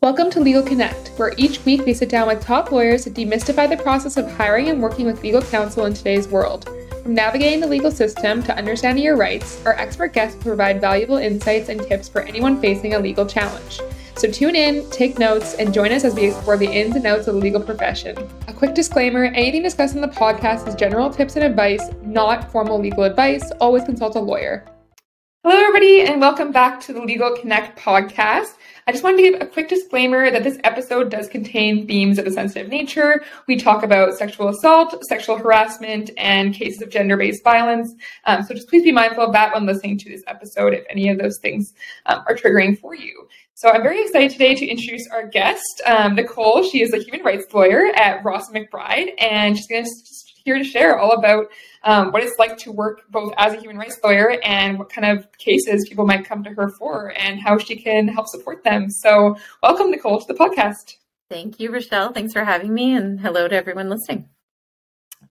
Welcome to Legal Connect, where each week we sit down with top lawyers to demystify the process of hiring and working with legal counsel in today's world. From navigating the legal system to understanding your rights, our expert guests will provide valuable insights and tips for anyone facing a legal challenge. So tune in, take notes, and join us as we explore the ins and outs of the legal profession. A quick disclaimer anything discussed in the podcast is general tips and advice, not formal legal advice. Always consult a lawyer. Hello, everybody, and welcome back to the Legal Connect podcast. I just wanted to give a quick disclaimer that this episode does contain themes of a sensitive nature. We talk about sexual assault, sexual harassment, and cases of gender based violence. Um, so just please be mindful of that when listening to this episode if any of those things um, are triggering for you. So I'm very excited today to introduce our guest, um, Nicole. She is a human rights lawyer at Ross McBride, and she's going to here to share all about um, what it's like to work both as a human rights lawyer and what kind of cases people might come to her for and how she can help support them. So, welcome, Nicole, to the podcast. Thank you, Rochelle. Thanks for having me, and hello to everyone listening.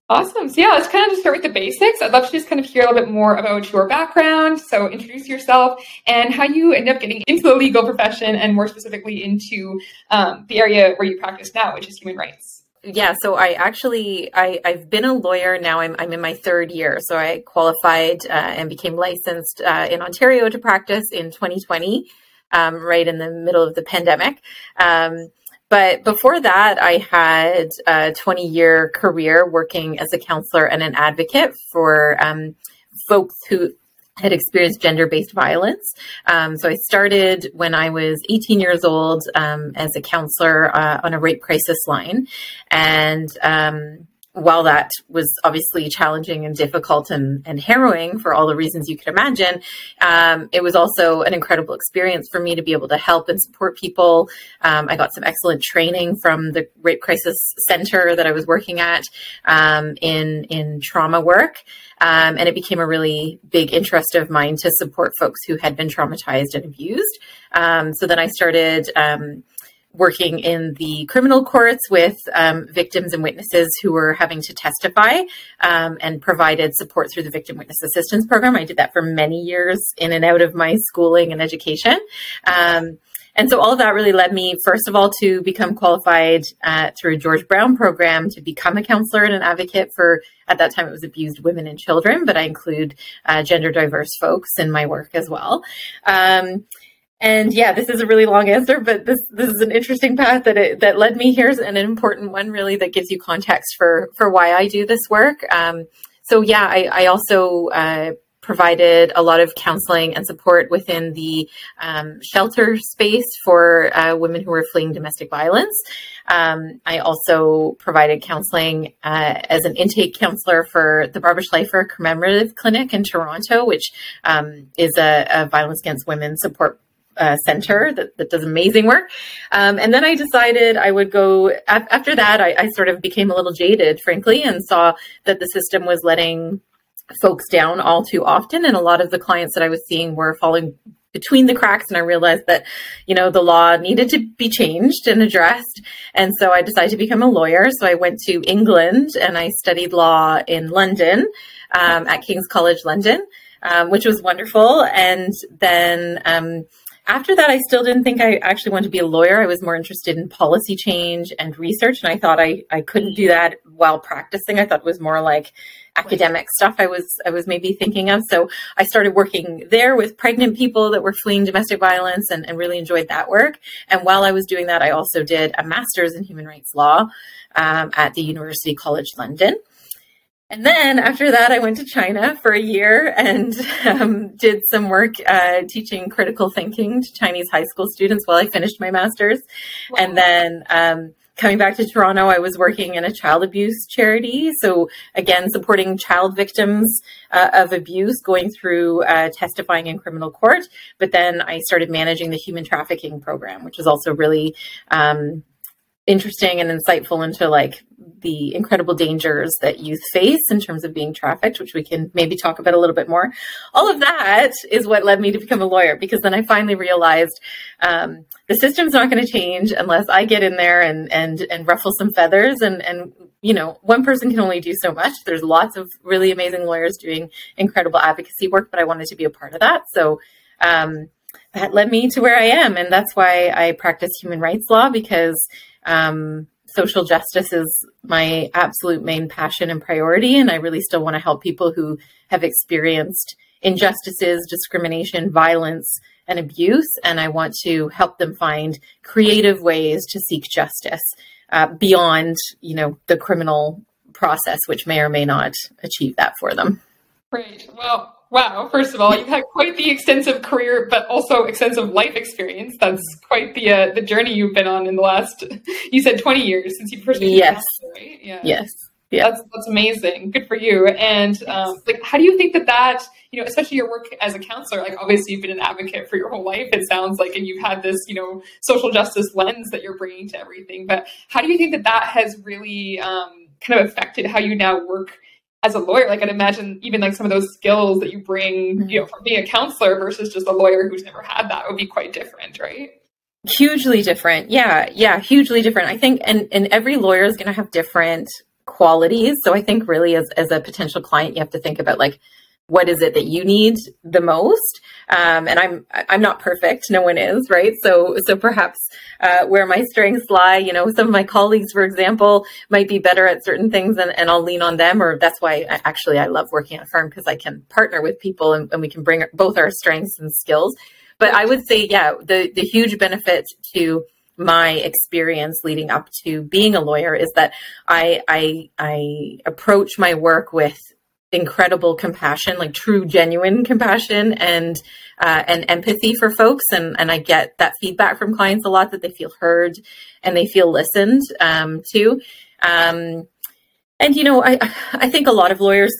Awesome. So, yeah, let's kind of just start with the basics. I'd love to just kind of hear a little bit more about your background. So, introduce yourself and how you end up getting into the legal profession and more specifically into um, the area where you practice now, which is human rights yeah so i actually I, i've been a lawyer. Now i'm, I'm in my third year. So i qualified uh, and became licensed uh, in ontario to practice in 2020 um, right in the middle of the pandemic. Um, but before that i had a 20 year career working as a counselor and an advocate for um, folks who had experienced gender based violence. Um, so I started when I was 18 years old um, as a counselor uh, on a rape crisis line. And um, while that was obviously challenging and difficult and, and harrowing for all the reasons you could imagine, um, it was also an incredible experience for me to be able to help and support people. Um, I got some excellent training from the Rape Crisis Center that I was working at um, in in trauma work, um, and it became a really big interest of mine to support folks who had been traumatized and abused. Um, so then I started um, working in the criminal courts with um, victims and witnesses who were having to testify um, and provided support through the Victim Witness Assistance Program. I did that for many years in and out of my schooling and education. Um, and so all of that really led me, first of all, to become qualified uh, through a George Brown program to become a counselor and an advocate for, at that time, it was abused women and children, but I include uh, gender diverse folks in my work as well. Um, and yeah, this is a really long answer, but this this is an interesting path that it, that led me here, and an important one really that gives you context for for why I do this work. Um, so yeah, I, I also uh, provided a lot of counseling and support within the um, shelter space for uh, women who were fleeing domestic violence. Um, I also provided counseling uh, as an intake counselor for the Barbara Schlifer Commemorative Clinic in Toronto, which um, is a, a violence against women support uh, center that, that does amazing work. Um, and then I decided I would go, after that, I, I sort of became a little jaded, frankly, and saw that the system was letting folks down all too often. And a lot of the clients that I was seeing were falling between the cracks and I realized that, you know, the law needed to be changed and addressed. And so I decided to become a lawyer. So I went to England and I studied law in London um, at King's College London, um, which was wonderful. And then um, after that, I still didn't think I actually wanted to be a lawyer. I was more interested in policy change and research. And I thought I, I couldn't do that while practicing. I thought it was more like academic stuff I was, I was maybe thinking of. So I started working there with pregnant people that were fleeing domestic violence and, and really enjoyed that work. And while I was doing that, I also did a master's in human rights law um, at the University College London. And then after that, I went to China for a year and um, did some work uh, teaching critical thinking to Chinese high school students while I finished my master's. Wow. And then um, coming back to Toronto, I was working in a child abuse charity. So again, supporting child victims uh, of abuse going through uh, testifying in criminal court. But then I started managing the human trafficking program, which was also really um, interesting and insightful into like the incredible dangers that youth face in terms of being trafficked, which we can maybe talk about a little bit more. All of that is what led me to become a lawyer because then I finally realized um, the system's not going to change unless I get in there and and and ruffle some feathers. And and you know, one person can only do so much. There's lots of really amazing lawyers doing incredible advocacy work, but I wanted to be a part of that. So. Um, that led me to where I am. And that's why I practice human rights law because um, social justice is my absolute main passion and priority. And I really still want to help people who have experienced injustices, discrimination, violence, and abuse. And I want to help them find creative ways to seek justice uh, beyond, you know, the criminal process, which may or may not achieve that for them. Great. Well, wow. First of all, you've had quite the extensive career, but also extensive life experience. That's quite the uh, the journey you've been on in the last. You said twenty years since you first. Yes. right? Yeah. Yes. Yeah. That's that's amazing. Good for you. And um, like, how do you think that that you know, especially your work as a counselor? Like, obviously, you've been an advocate for your whole life. It sounds like, and you've had this you know social justice lens that you're bringing to everything. But how do you think that that has really um, kind of affected how you now work? As a lawyer, like I'd imagine even like some of those skills that you bring, mm-hmm. you know, from being a counselor versus just a lawyer who's never had that would be quite different, right? Hugely different. Yeah, yeah, hugely different. I think and and every lawyer is going to have different qualities. So I think really as, as a potential client, you have to think about like, what is it that you need the most? Um, and I'm I'm not perfect. No one is, right? So so perhaps uh, where my strengths lie, you know, some of my colleagues, for example, might be better at certain things, and, and I'll lean on them. Or that's why I, actually I love working at firm because I can partner with people and, and we can bring both our strengths and skills. But I would say, yeah, the the huge benefit to my experience leading up to being a lawyer is that I I, I approach my work with incredible compassion, like true, genuine compassion and uh, and empathy for folks, and and I get that feedback from clients a lot that they feel heard and they feel listened um, to. Um, and you know, I I think a lot of lawyers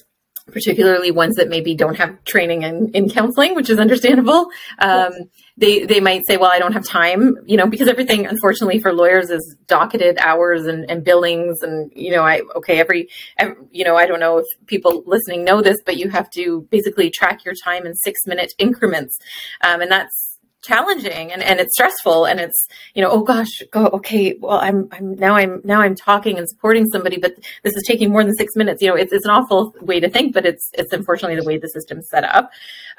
particularly ones that maybe don't have training in, in counseling, which is understandable. Um, they, they might say, well, I don't have time, you know, because everything, unfortunately, for lawyers is docketed hours and, and billings. And, you know, I, okay, every, every, you know, I don't know if people listening know this, but you have to basically track your time in six minute increments. Um, and that's, challenging and, and it's stressful and it's you know oh gosh go okay well i'm i'm now i'm now i'm talking and supporting somebody but this is taking more than six minutes. You know it's, it's an awful way to think but it's it's unfortunately the way the system's set up.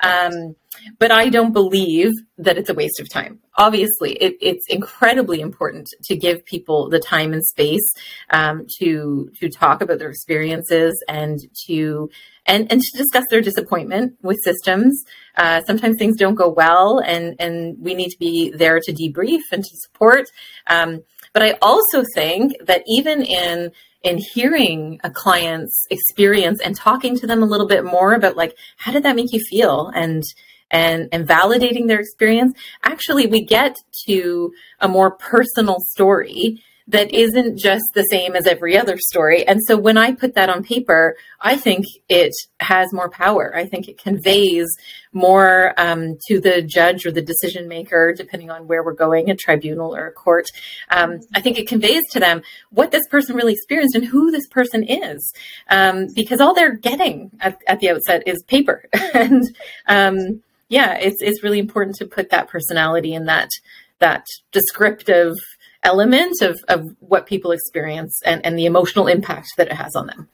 Um, but i don't believe that it's a waste of time. Obviously it, it's incredibly important to give people the time and space um, to to talk about their experiences and to and, and to discuss their disappointment with systems. Uh, sometimes things don't go well, and, and we need to be there to debrief and to support. Um, but I also think that even in in hearing a client's experience and talking to them a little bit more about like how did that make you feel and and and validating their experience actually we get to a more personal story that isn't just the same as every other story. And so when I put that on paper, I think it has more power. I think it conveys more um, to the judge or the decision maker, depending on where we're going, a tribunal or a court. Um, I think it conveys to them what this person really experienced and who this person is, um, because all they're getting at, at, the outset is paper. and um, yeah, it's it's really important to put that personality and that that descriptive element of, of what people experience and, and the emotional impact that it has on them.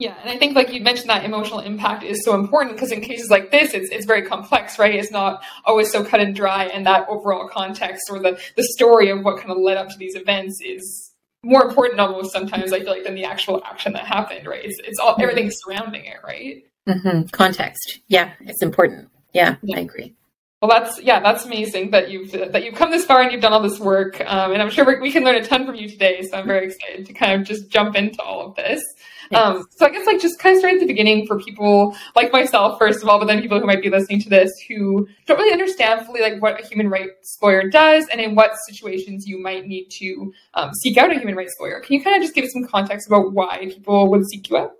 Yeah, and I think like you mentioned that emotional impact is so important because in cases like this, it's it's very complex, right? It's not always so cut and dry, and that overall context or the the story of what kind of led up to these events is more important almost sometimes. I feel like than the actual action that happened, right? It's it's all everything surrounding it, right? Mm-hmm. Context, yeah, it's important. Yeah, yeah, I agree. Well, that's yeah, that's amazing that you've that you've come this far and you've done all this work, um, and I'm sure we can learn a ton from you today. So I'm very excited to kind of just jump into all of this. Yes. Um, so I guess like just kind of start at the beginning for people like myself, first of all, but then people who might be listening to this who don't really understand fully like what a human rights lawyer does and in what situations you might need to um, seek out a human rights lawyer. Can you kind of just give some context about why people would seek you out?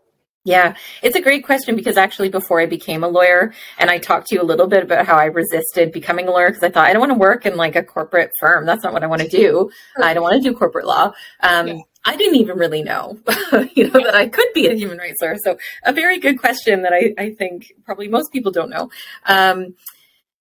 Yeah, it's a great question because actually, before I became a lawyer, and I talked to you a little bit about how I resisted becoming a lawyer because I thought I don't want to work in like a corporate firm. That's not what I want to do. I don't want to do corporate law. Um, yeah. I didn't even really know, you know, that I could be a human rights lawyer. So, a very good question that I, I think probably most people don't know. Um,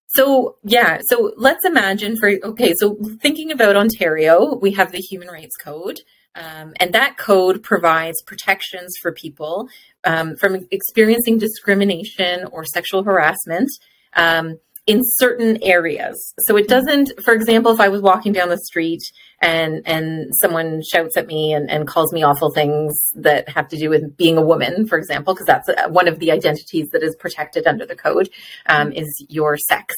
so yeah, so let's imagine for okay, so thinking about Ontario, we have the Human Rights Code. Um, and that code provides protections for people um, from experiencing discrimination or sexual harassment um, in certain areas. So it doesn't, for example, if I was walking down the street and and someone shouts at me and, and calls me awful things that have to do with being a woman, for example, because that's one of the identities that is protected under the code, um, is your sex.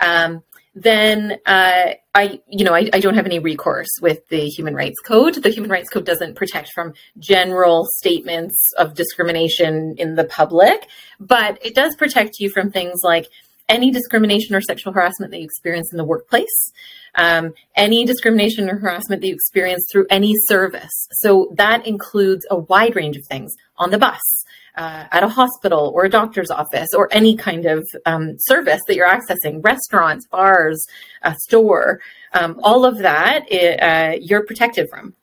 Um, then uh, I, you know, I, I, don't have any recourse with the Human Rights Code. The Human Rights Code doesn't protect from general statements of discrimination in the public, but it does protect you from things like any discrimination or sexual harassment that you experience in the workplace, um, any discrimination or harassment that you experience through any service. So that includes a wide range of things on the bus, uh, at a hospital or a doctor's office or any kind of um, service that you're accessing, restaurants, bars, a store, um, all of that uh, you're protected from.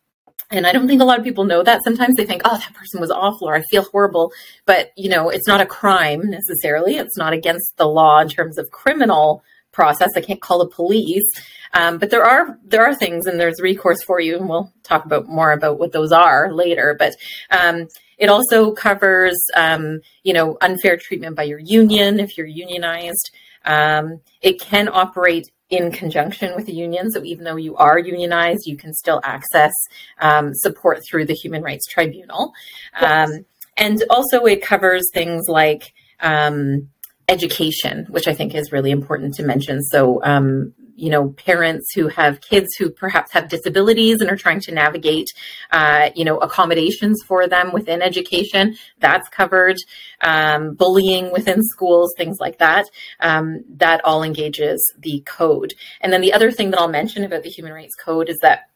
And I don't think a lot of people know that. Sometimes they think, oh, that person was awful or I feel horrible. But, you know, it's not a crime necessarily. It's not against the law in terms of criminal process. I can't call the police. Um, but there are there are things and there's recourse for you, and we'll talk about more about what those are later. But um, it also covers, um, you know, unfair treatment by your union if you're unionized. Um, it can operate in conjunction with the union. So even though you are unionized, you can still access um, support through the Human Rights Tribunal. Yes. Um, and also it covers things like um, education, which I think is really important to mention. So um, you know, parents who have kids who perhaps have disabilities and are trying to navigate, uh, you know, accommodations for them within education. That's covered. Um, bullying within schools, things like that. Um, that all engages the code. And then the other thing that I'll mention about the Human Rights Code is that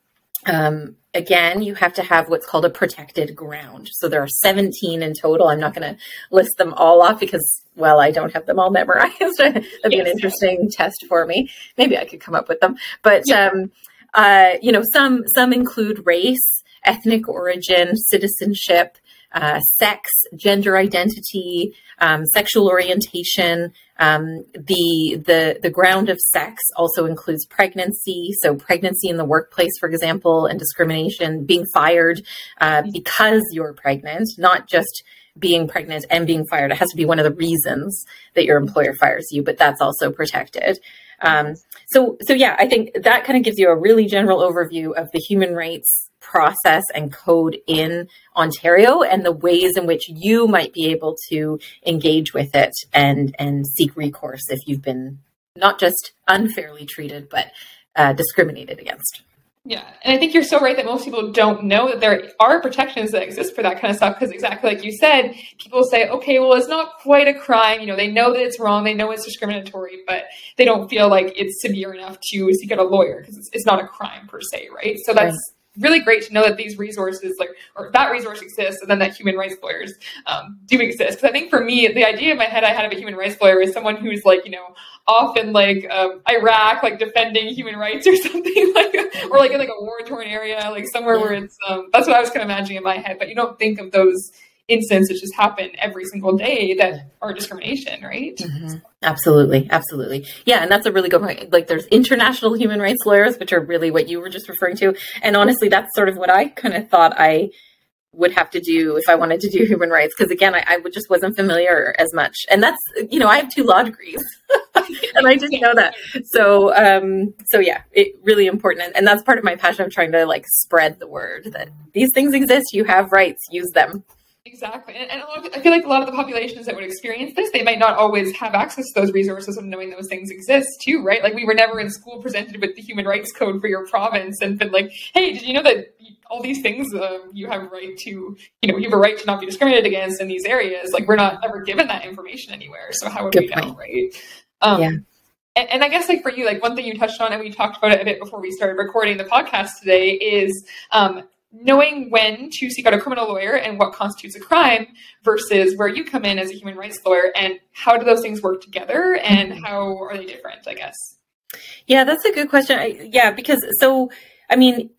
um, again, you have to have what's called a protected ground. So there are 17 in total. I'm not going to list them all off because, well, I don't have them all memorized. That'd be an interesting test for me. Maybe I could come up with them. But, yeah. um, uh, you know, some, some include race, ethnic origin, citizenship, uh, sex, gender identity, um, sexual orientation. Um, the the the ground of sex also includes pregnancy, so pregnancy in the workplace, for example, and discrimination, being fired uh, because you're pregnant, not just being pregnant and being fired. It has to be one of the reasons that your employer fires you, but that's also protected. Um, so, so yeah, I think that kind of gives you a really general overview of the human rights process and code in Ontario and the ways in which you might be able to engage with it and and seek recourse if you've been not just unfairly treated but uh, discriminated against. Yeah, and I think you're so right that most people don't know that there are protections that exist for that kind of stuff because exactly like you said, people say, okay, well, it's not quite a crime. You know, they know that it's wrong, they know it's discriminatory, but they don't feel like it's severe enough to seek out a lawyer because it's, it's, not a crime per se, right? So that's right really great to know that these resources, like, or that resource exists, and then that human rights lawyers um, do exist. Because I think for me, the idea in my head I had of a human rights lawyer is someone who's like, you know, off in like um, Iraq, like defending human rights or something like, or like in like a war torn area, like somewhere where it's. Um, that's what I was kind of imagining in my head. But you don't think of those instances just happen every single day that are discrimination, right? Mm-hmm. Absolutely, absolutely. Yeah, and that's a really good point. Like there's international human rights lawyers, which are really what you were just referring to. And honestly, that's sort of what I kind of thought I would have to do if I wanted to do human rights. Because again, I, I, just wasn't familiar as much. And that's, you know, I have two law degrees and I didn't know that. So, um, so yeah, it really important. And, and that's part of my passion of trying to like spread the word that these things exist. You have rights, use them. Exactly. And, and I feel like a lot of the populations that would experience this, they might not always have access to those resources of knowing those things exist too, right? Like we were never in school presented with the human rights code for your province and been like, hey, did you know that all these things uh, you have a right to, you know, you have a right to not be discriminated against in these areas. Like we're not ever given that information anywhere. So how would Good we point. know, right? Um, yeah. And, and, I guess like for you, like one thing you touched on, and we talked about it a bit before we started recording the podcast today, is um, knowing when to seek out a criminal lawyer and what constitutes a crime versus where you come in as a human rights lawyer and how do those things work together and mm-hmm. how are they different i guess? Yeah that's a good question. I, yeah because so i mean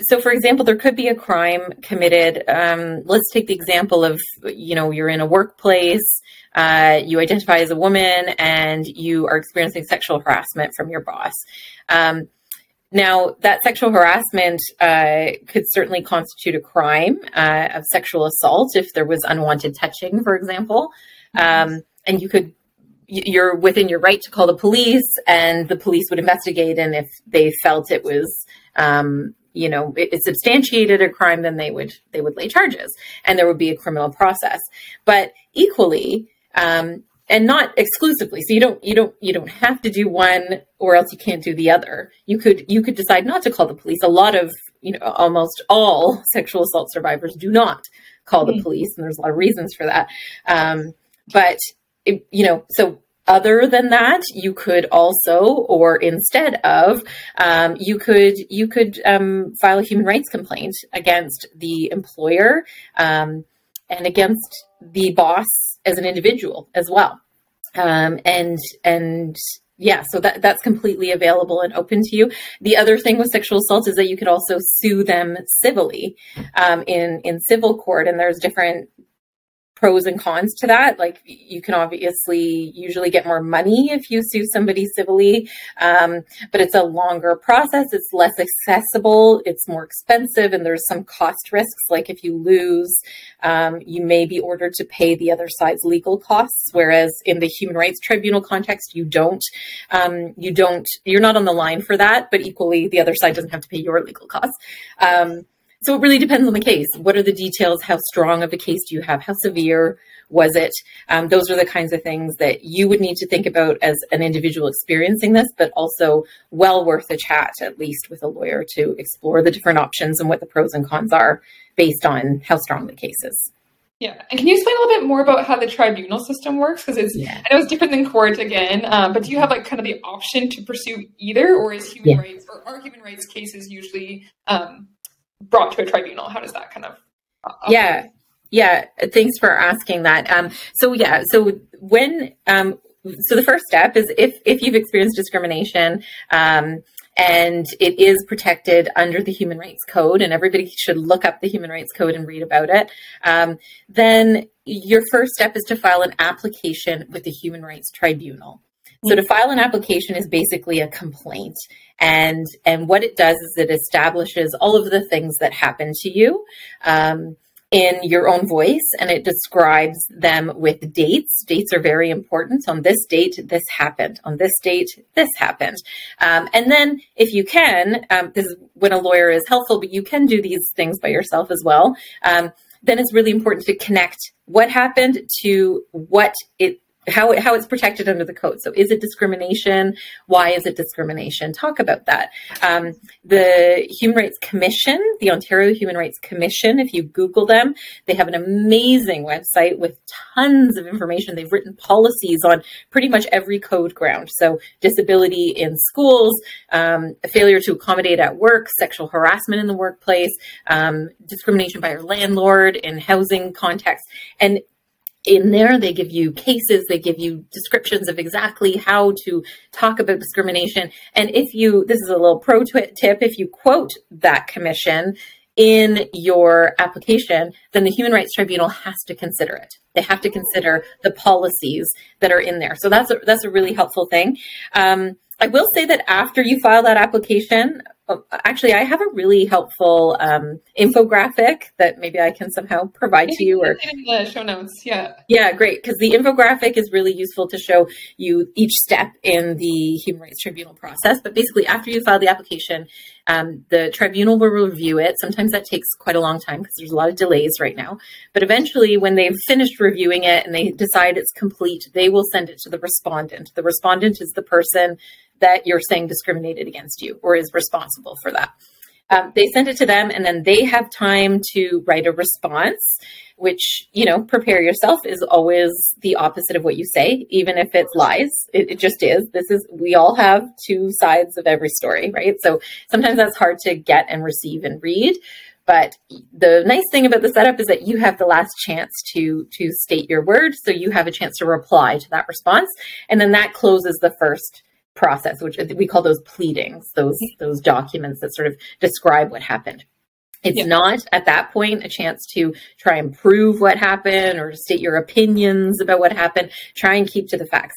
so for example there could be a crime committed um, let's take the example of you know you're in a workplace uh, you identify as a woman and you are experiencing sexual harassment from your boss. Um, now, that sexual harassment uh, could certainly constitute a crime uh, of sexual assault if there was unwanted touching, for example. Um, and you could you're within your right to call the police, and the police would investigate. And if they felt it was, um, you know, it, it substantiated a crime, then they would they would lay charges, and there would be a criminal process. But equally, um, and not exclusively. So you don't you don't you don't have to do one, or else you can't do the other. You could you could decide not to call the police. A lot of you know almost all sexual assault survivors do not call the mm-hmm. police, and there's a lot of reasons for that. Um, but it, you know, so other than that, you could also, or instead of, um, you could you could um, file a human rights complaint against the employer um, and against the boss as an individual as well. Um, and and yeah, so that that's completely available and open to you. The other thing with sexual assault is that you could also sue them civilly um, in in civil court, and there's different pros and cons to that. Like you can obviously usually get more money if you sue somebody civilly, um, but it's a longer process. It's less accessible. It's more expensive, and there's some cost risks. Like if you lose, um, you may be ordered to pay the other side's legal costs. Whereas in the human rights tribunal context, you don't. Um, you don't. You're not on the line for that. But equally, the other side doesn't have to pay your legal costs. Um, so it really depends on the case. What are the details? How strong of a case do you have? How severe was it? Um, those are the kinds of things that you would need to think about as an individual experiencing this, but also well worth a chat, at least with a lawyer, to explore the different options and what the pros and cons are based on how strong the case is. Yeah, and can you explain a little bit more about how the tribunal system works? Because it's yeah. I know it's different than court again, um, but do you have like kind of the option to pursue either, or is human yeah. rights or are human rights cases usually um, brought to a tribunal? How does that kind of? Uh, yeah, yeah. Thanks for asking that. Um, so yeah, so when um, so the first step is if if you've experienced discrimination. Um, and it is protected under the Human Rights Code, and everybody should look up the Human Rights Code and read about it. Um, then your first step is to file an application with the Human Rights Tribunal. So to file an application is basically a complaint. And, and what it does is it establishes all of the things that happen to you. Um, in your own voice and it describes them with dates. Dates are very important. On this date, this happened. On this date, this happened. Um, and then, if you can, um, this is when a lawyer is helpful, but you can do these things by yourself as well. Um, then it's really important to connect what happened to what it how how it's protected under the code. So, is it discrimination? Why is it discrimination? Talk about that. Um, the Human Rights Commission, the Ontario Human Rights Commission, if you Google them, they have an amazing website with tons of information. They've written policies on pretty much every code ground. So, disability in schools, um, failure to accommodate at work, sexual harassment in the workplace, um, discrimination by your landlord in housing context, and in there. They give you cases. They give you descriptions of exactly how to talk about discrimination. And if you this is a little pro tip if you quote that commission in your application then the human rights tribunal has to consider it. They have to consider the policies that are in there. So that's a, that's a really helpful thing. Um, i will say that after you file that application actually, I have a really helpful um, infographic that maybe I can somehow provide to you. Or in the show notes, yeah, yeah, great. Because the infographic is really useful to show you each step in the human rights tribunal process. But basically, after you file the application, um, the tribunal will review it. Sometimes that takes quite a long time because there's a lot of delays right now. But eventually, when they've finished reviewing it and they decide it's complete, they will send it to the respondent. The respondent is the person that you're saying discriminated against you or is responsible for that. Um, they send it to them and then they have time to write a response which you know prepare yourself is always the opposite of what you say. Even if it's lies it, it, just is. This is we all have two sides of every story right? So sometimes that's hard to get and receive and read. But the nice thing about the setup is that you have the last chance to to state your word. So you have a chance to reply to that response. And then that closes the first process, which we call those pleadings, those those documents that sort of describe what happened. It's yeah. not at that point a chance to try and prove what happened or state your opinions about what happened. Try and keep to the facts.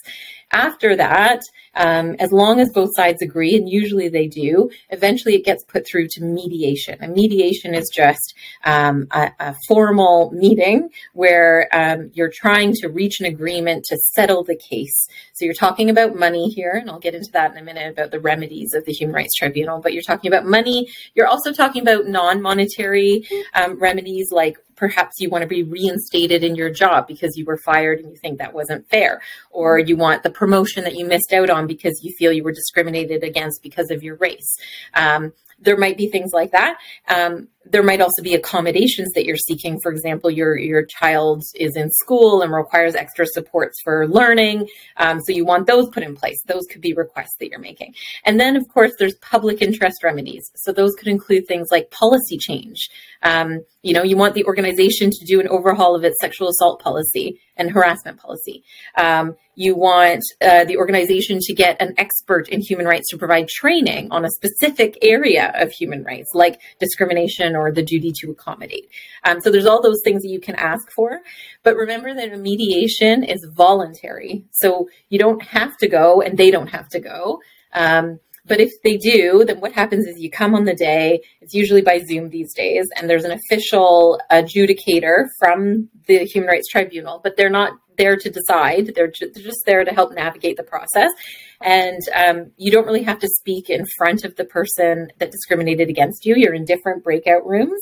After that, um, as long as both sides agree, and usually they do, eventually it gets put through to mediation. And mediation is just um, a, a, formal meeting where um, you're trying to reach an agreement to settle the case. So you're talking about money here, and I'll get into that in a minute about the remedies of the Human Rights Tribunal, but you're talking about money. You're also talking about non monetary um, remedies like perhaps you want to be reinstated in your job because you were fired and you think that wasn't fair, or you want the promotion that you missed out on because you feel you were discriminated against because of your race. Um, there might be things like that. Um, there might also be accommodations that you're seeking. For example, your your child is in school and requires extra supports for learning, um, so you want those put in place. Those could be requests that you're making. And then, of course, there's public interest remedies. So those could include things like policy change. Um, you know, you want the organization to do an overhaul of its sexual assault policy and harassment policy. Um, you want uh, the organization to get an expert in human rights to provide training on a specific area of human rights, like discrimination or the duty to accommodate. Um, so there's all those things that you can ask for. But remember that a mediation is voluntary. So you don't have to go and they don't have to go. Um, but if they do, then what happens is you come on the day, it's usually by Zoom these days, and there's an official adjudicator from the Human Rights Tribunal, but they're not there to decide. They're, ju- they're just there to help navigate the process. And um, you don't really have to speak in front of the person that discriminated against you. You're in different breakout rooms.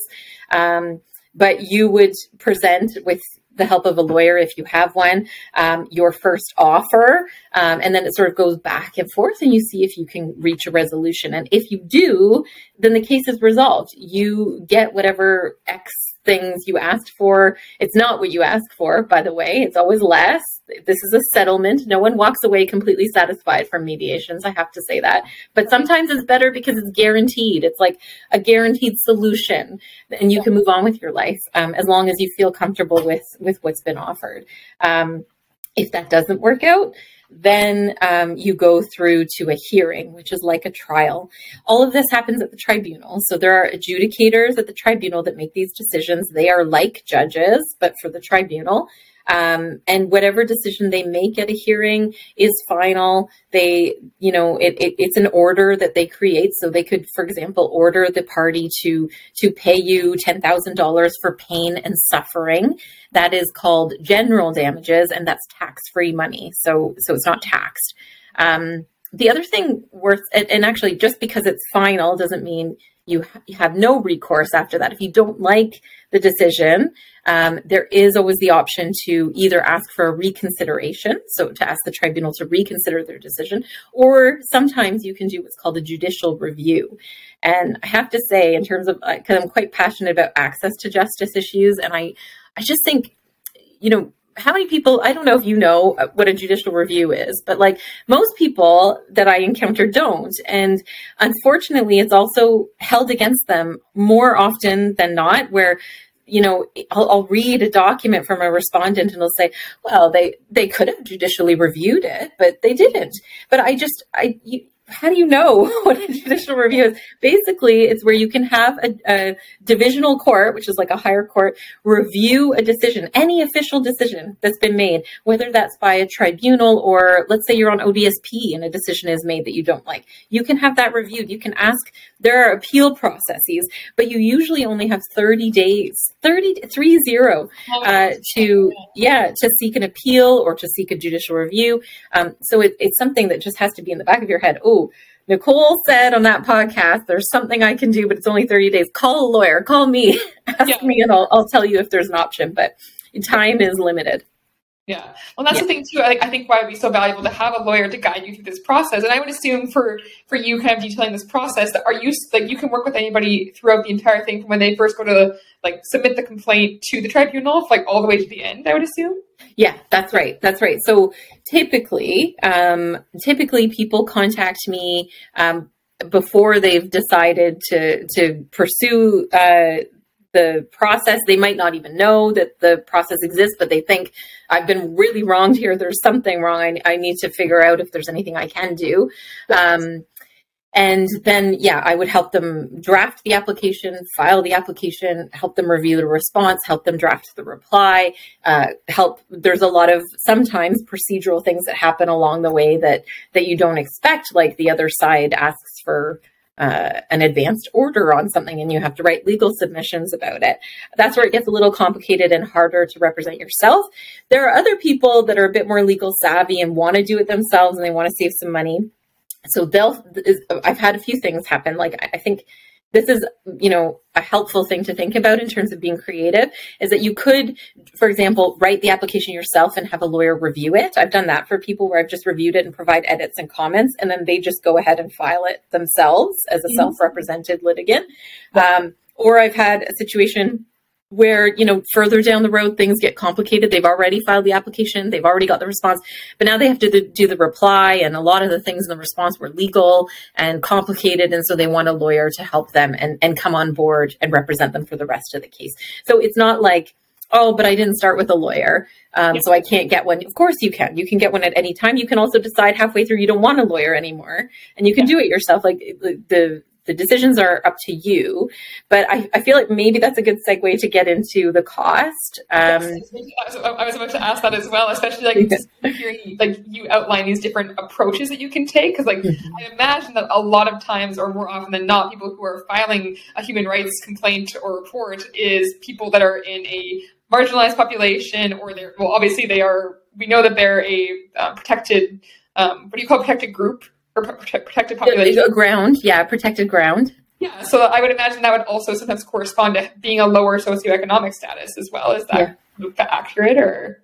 Um, but you would present with the help of a lawyer if you have one, um, your first offer, um, and then it sort of goes back and forth, and you see if you can reach a resolution. And if you do, then the case is resolved. You get whatever X things you asked for. It's not what you ask for, by the way. It's always less. This is a settlement. No one walks away completely satisfied from mediations. I have to say that. But sometimes it's better because it's guaranteed. It's like a guaranteed solution, and you can move on with your life um, as long as you feel comfortable with with what's been offered. Um, if that doesn't work out, then um, you go through to a hearing, which is like a trial. All of this happens at the tribunal. So there are adjudicators at the tribunal that make these decisions. They are like judges, but for the tribunal. Um, and whatever decision they make at a hearing is final. They, you know, it, it, it's an order that they create. So they could, for example, order the party to to pay you ten thousand dollars for pain and suffering. That is called general damages, and that's tax free money. So so it's not taxed. Um, the other thing worth, and, and actually, just because it's final doesn't mean you, have no recourse after that. If you don't like the decision, um, there is always the option to either ask for a reconsideration, so to ask the tribunal to reconsider their decision, or sometimes you can do what's called a judicial review. And I have to say, in terms of, because I'm quite passionate about access to justice issues, and I, I just think, you know, how many people i don't know if you know uh, what a judicial review is but like most people that i encounter don't. And unfortunately it's also held against them more often than not where you know I'll, I'll, read a document from a respondent and they'll say well they they could have judicially reviewed it but they didn't. But i just i you, how do you know what a judicial review is? Basically, it's where you can have a, a, divisional court, which is like a higher court, review a decision, any official decision that's been made, whether that's by a tribunal or let's say you're on ODSP and a decision is made that you don't like. You can have that reviewed. You can ask, there are appeal processes, but you usually only have 30 days, 30, 30, uh, to, yeah, to seek an appeal or to seek a judicial review. Um, so it, it's something that just has to be in the back of your head. Oh, Nicole said on that podcast, there's something I can do, but it's only 30 days. Call a lawyer, call me, ask yeah. me, and I'll, I'll tell you if there's an option, but time is limited. Yeah. Well, that's yeah. the thing too. I, I think why it would be so valuable to have a lawyer to guide you through this process. And I would assume for for you, kind of detailing this process, that are you that you can work with anybody throughout the entire thing from when they first go to like submit the complaint to the tribunal, like all the way to the end. I would assume. Yeah, that's right. That's right. So typically, um, typically people contact me um, before they've decided to to pursue uh, the process. They might not even know that the process exists, but they think I've been really wronged here. There's something wrong. I, I need to figure out if there's anything I can do. Um, and then, yeah, I would help them draft the application, file the application, help them review the response, help them draft the reply, uh, help. There's a lot of sometimes procedural things that happen along the way that that you don't expect, like the other side asks for uh, an advanced order on something and you have to write legal submissions about it. That's where it gets a little complicated and harder to represent yourself. There are other people that are a bit more legal savvy and want to do it themselves and they want to save some money so they'll i've had a few things happen like i think this is you know a helpful thing to think about in terms of being creative is that you could for example write the application yourself and have a lawyer review it i've done that for people where i've just reviewed it and provide edits and comments and then they just go ahead and file it themselves as a mm-hmm. self-represented litigant um, or i've had a situation where you know further down the road things get complicated. They've already filed the application. They've already got the response. But now they have to do the reply and a lot of the things in the response were legal and complicated and so they want a lawyer to help them and, and come on board and represent them for the rest of the case. So it's not like oh but i didn't start with a lawyer. Um, so i can't get one. Of course you can. You can get one at any time. You can also decide halfway through you don't want a lawyer anymore and you can do it yourself. Like the the decisions are up to you. But I, I feel like maybe that's a good segue to get into the cost. Um, yes, I was about to ask that as well, especially like hearing like you outline these different approaches that you can take. Because like mm-hmm. I imagine that a lot of times, or more often than not, people who are filing a human rights complaint or report is people that are in a marginalized population, or they're well, obviously they are. We know that they're a uh, protected. Um, what do you call protected group? Or protect, protected population. Ground, yeah, protected ground. Yeah, so I would imagine that would also sometimes correspond to being a lower socioeconomic status as well. Is that yeah. accurate or?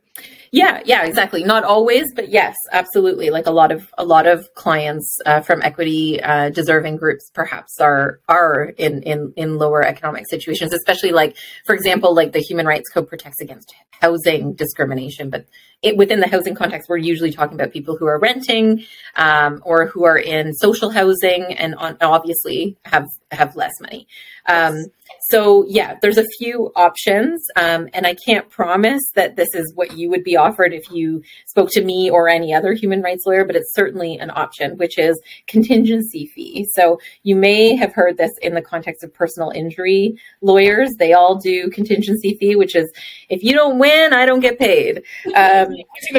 Yeah, yeah, exactly. Not always, but yes, absolutely. Like a lot of a lot of clients uh, from equity uh, deserving groups, perhaps are are in in in lower economic situations, especially like for example, like the Human Rights Code protects against housing discrimination, but it, within the housing context, we're usually talking about people who are renting um, or who are in social housing and on, obviously have have less money. Um, so yeah, there's a few options, um, and I can't promise that this is what you would be offered if you spoke to me or any other human rights lawyer, but it's certainly an option, which is contingency fee. So you may have heard this in the context of personal injury lawyers. They all do contingency fee, which is if you don't win, I don't get paid. Um,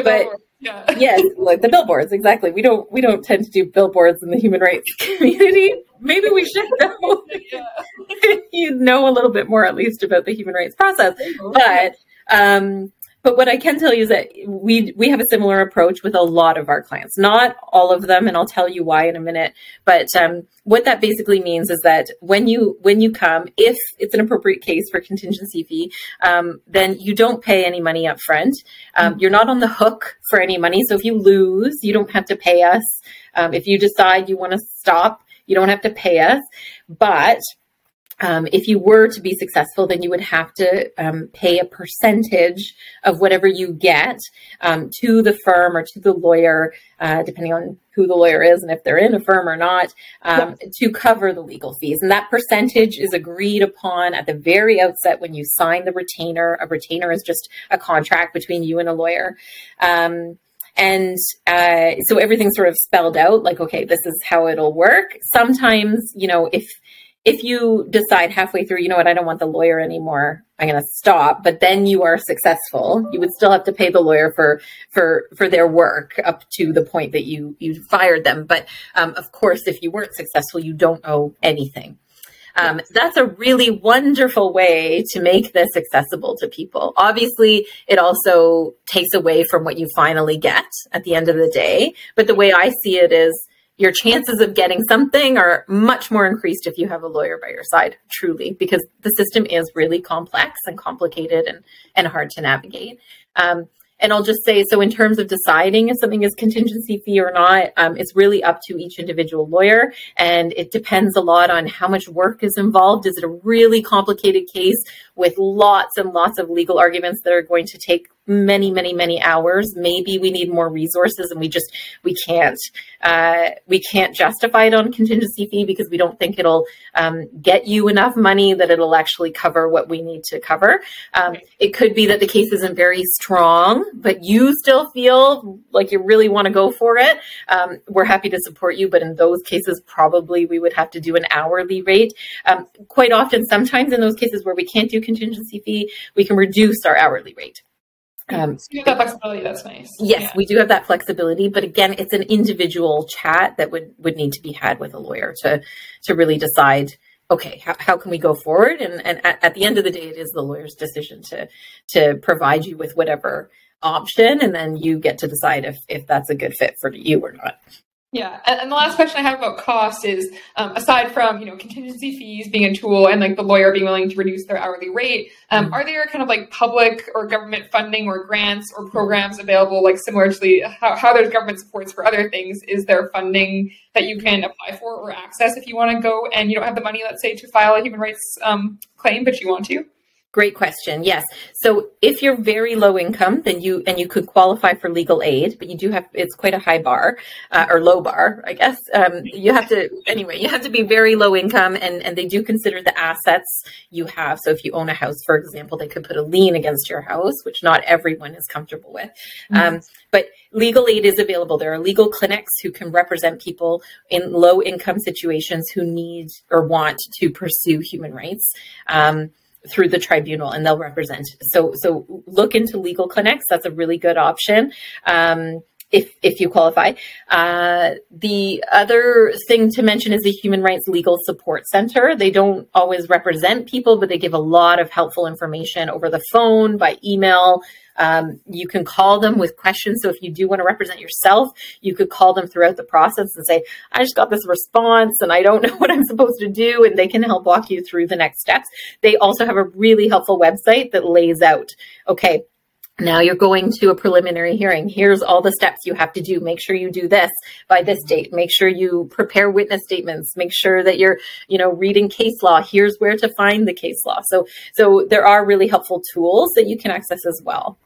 but yeah. yes, like the billboards, exactly. We don't we don't tend to do billboards in the human rights community. Maybe we should know. you know a little bit more at least about the human rights process. But um, but what I can tell you is that we we have a similar approach with a lot of our clients. Not all of them, and I'll tell you why in a minute. But um, what that basically means is that when you when you come, if it's an appropriate case for contingency fee, um, then you don't pay any money up front. Um, you're not on the hook for any money. So if you lose, you don't have to pay us. Um, if you decide you want to stop, you don't have to pay us. But um, if you were to be successful, then you would have to um, pay a percentage of whatever you get um, to the firm or to the lawyer, uh, depending on who the lawyer is and if they're in a firm or not, um, to cover the legal fees. And that percentage is agreed upon at the very outset when you sign the retainer. A retainer is just a contract between you and a lawyer. Um, and uh, so everything's sort of spelled out like, okay, this is how it'll work. Sometimes, you know, if if you decide halfway through, you know what, I don't want the lawyer anymore, I'm going to stop, but then you are successful, you would still have to pay the lawyer for, for, for their work up to the point that you, you fired them. But, um, of course, if you weren't successful, you don't owe anything. Um, that's a really wonderful way to make this accessible to people. Obviously, it also takes away from what you finally get at the end of the day. But the way I see it is your chances of getting something are much more increased if you have a lawyer by your side, truly, because the system is really complex and complicated and, and hard to navigate. Um, and I'll just say, so in terms of deciding if something is contingency fee or not, um, it's really up to each individual lawyer. And it depends a lot on how much work is involved. Is it a really complicated case with lots and lots of legal arguments that are going to take many, many, many hours. Maybe we need more resources and we just, we can't, uh, we can't justify it on contingency fee because we don't think it'll um, get you enough money that it'll actually cover what we need to cover. Um, it could be that the case isn't very strong, but you still feel like you really want to go for it. Um, we're happy to support you, but in those cases, probably we would have to do an hourly rate. Um, quite often, sometimes in those cases where we can't do contingency fee, we can reduce our hourly rate. Um, so you have that flexibility. That's nice. Yes, yeah. we do have that flexibility, but again, it's an individual chat that would would need to be had with a lawyer to to really decide. Okay, how, how can we go forward? And and at, at the end of the day, it is the lawyer's decision to to provide you with whatever option, and then you get to decide if if that's a good fit for you or not. Yeah, and, the last question I have about cost is, um, aside from you know contingency fees being a tool and like the lawyer being willing to reduce their hourly rate, um, are there kind of like public or government funding or grants or programs available, like similar to the, how, how there's government supports for other things? Is there funding that you can apply for or access if you want to go and you don't have the money, let's say, to file a human rights um, claim, but you want to? Great question. Yes. So if you're very low income, then you and you could qualify for legal aid, but you do have it's quite a high bar uh, or low bar, I guess. Um, you have to anyway. You have to be very low income, and and they do consider the assets you have. So if you own a house, for example, they could put a lien against your house, which not everyone is comfortable with. Mm-hmm. Um, but legal aid is available. There are legal clinics who can represent people in low income situations who need or want to pursue human rights. Um, through the tribunal and they'll represent. So, so look into legal clinics. That's a really good option. Um, if, if you qualify. Uh, the other thing to mention is the Human Rights Legal Support Center. They don't always represent people, but they give a lot of helpful information over the phone, by email, um, you can call them with questions. So if you do want to represent yourself, you could call them throughout the process and say, I just got this response and I don't know what I'm supposed to do. And they can help walk you through the next steps. They also have a really helpful website that lays out, okay, now you're going to a preliminary hearing. Here's all the steps you have to do. Make sure you do this by this date. Make sure you prepare witness statements. Make sure that you're, you know, reading case law. Here's where to find the case law. So, so there are really helpful tools that you can access as well.